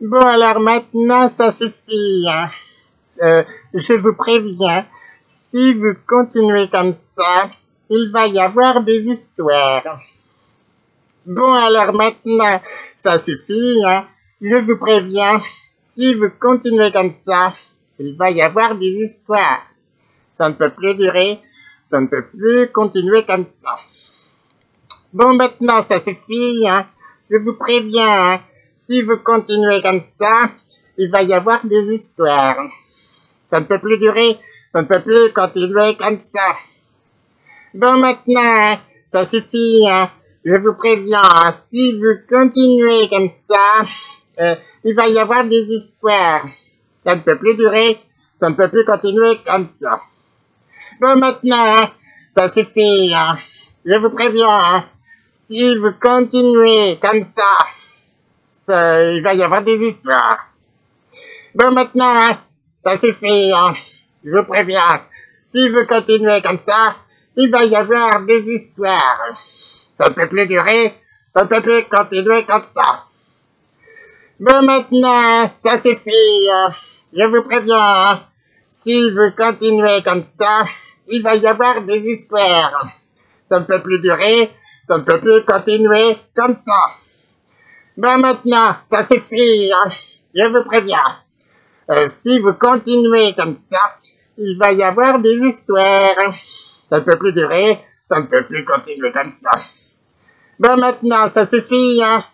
Bon, alors maintenant, ça suffit. Hein. Euh, je vous préviens, si vous continuez comme ça, il va y avoir des histoires. Bon, alors maintenant, ça suffit. Hein. Je vous préviens, si vous continuez comme ça, il va y avoir des histoires. Ça ne peut plus durer, ça ne peut plus continuer comme ça. Bon, maintenant, ça suffit. Hein. Je vous préviens, hein. Si vous continuez comme ça, il va y avoir des histoires. Ça ne peut plus durer, ça ne peut plus continuer comme ça. Bon, maintenant, ça suffit. Hein. Je vous préviens, si vous continuez comme ça, euh, il va y avoir des histoires. Ça ne peut plus durer, ça ne peut plus continuer comme ça. Bon, maintenant, ça suffit. Hein. Je vous préviens, si vous continuez comme ça, il va y avoir des histoires. Bon, maintenant, ça suffit, hein. je vous préviens. Si vous continuez comme ça, il va y avoir des histoires. Ça ne peut plus durer, ça ne peut plus continuer comme ça. Bon, maintenant, ça suffit. Hein. Je vous préviens, hein. si vous continuez comme ça, il va y avoir des histoires. Ça ne peut plus durer, ça ne peut plus continuer comme ça. Ben maintenant, ça suffit, hein. je vous préviens. Euh, si vous continuez comme ça, il va y avoir des histoires. Ça ne peut plus durer, ça ne peut plus continuer comme ça. Ben maintenant, ça suffit, hein.